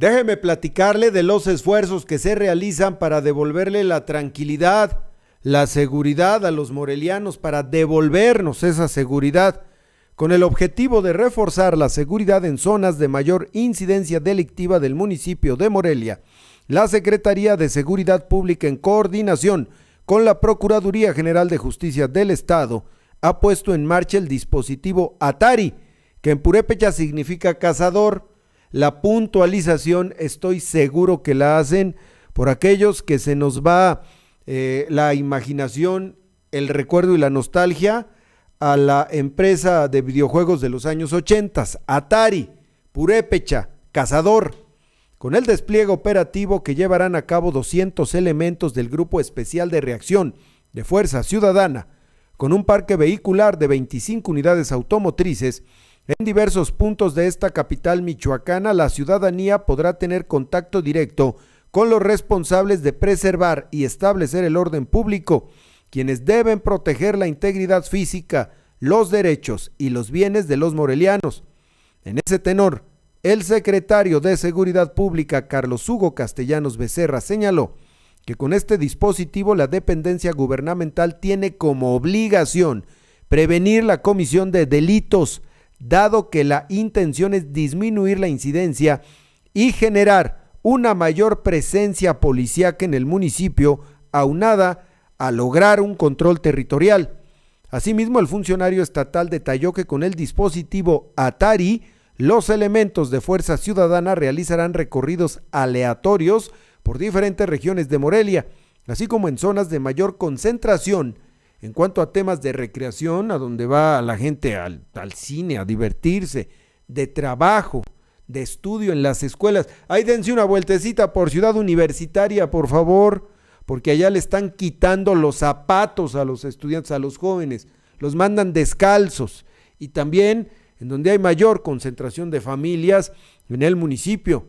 Déjeme platicarle de los esfuerzos que se realizan para devolverle la tranquilidad, la seguridad a los morelianos, para devolvernos esa seguridad, con el objetivo de reforzar la seguridad en zonas de mayor incidencia delictiva del municipio de Morelia. La Secretaría de Seguridad Pública en coordinación con la Procuraduría General de Justicia del Estado ha puesto en marcha el dispositivo Atari, que en purépecha significa cazador, la puntualización estoy seguro que la hacen por aquellos que se nos va eh, la imaginación, el recuerdo y la nostalgia a la empresa de videojuegos de los años 80, Atari, Purépecha, Cazador, con el despliegue operativo que llevarán a cabo 200 elementos del Grupo Especial de Reacción de Fuerza Ciudadana, con un parque vehicular de 25 unidades automotrices en diversos puntos de esta capital michoacana, la ciudadanía podrá tener contacto directo con los responsables de preservar y establecer el orden público, quienes deben proteger la integridad física, los derechos y los bienes de los morelianos. En ese tenor, el secretario de Seguridad Pública, Carlos Hugo Castellanos Becerra, señaló que con este dispositivo la dependencia gubernamental tiene como obligación prevenir la comisión de delitos, dado que la intención es disminuir la incidencia y generar una mayor presencia policíaca en el municipio, aunada a lograr un control territorial. Asimismo, el funcionario estatal detalló que con el dispositivo Atari, los elementos de Fuerza Ciudadana realizarán recorridos aleatorios por diferentes regiones de Morelia, así como en zonas de mayor concentración en cuanto a temas de recreación, a donde va la gente al, cine, a divertirse, de trabajo, de estudio en las escuelas. Ahí dense una vueltecita por Ciudad Universitaria, por favor, porque allá le están quitando los zapatos a los estudiantes, a los jóvenes, los mandan descalzos. Y también en donde hay mayor concentración de familias en el municipio.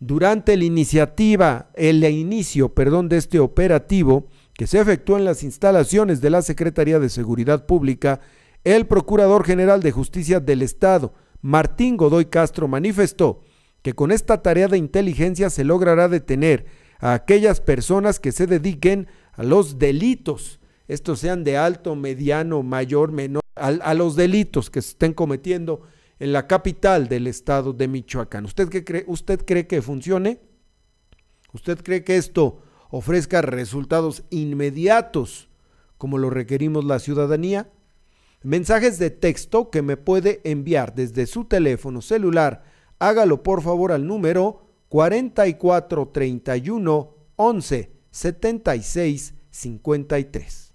Durante la iniciativa, el inicio, perdón, de este operativo, que se efectuó en las instalaciones de la Secretaría de Seguridad Pública, el Procurador General de Justicia del Estado, Martín Godoy Castro, manifestó que con esta tarea de inteligencia se logrará detener a aquellas personas que se dediquen a los delitos, estos sean de alto, mediano, mayor, menor, a, los delitos que se estén cometiendo en la capital del estado de Michoacán. ¿Usted, qué cree, ¿Usted cree que funcione? ¿Usted cree que esto ofrezca resultados inmediatos como lo requerimos la ciudadanía? Mensajes de texto que me puede enviar desde su teléfono celular. Hágalo por favor al número 4431 11 76 53.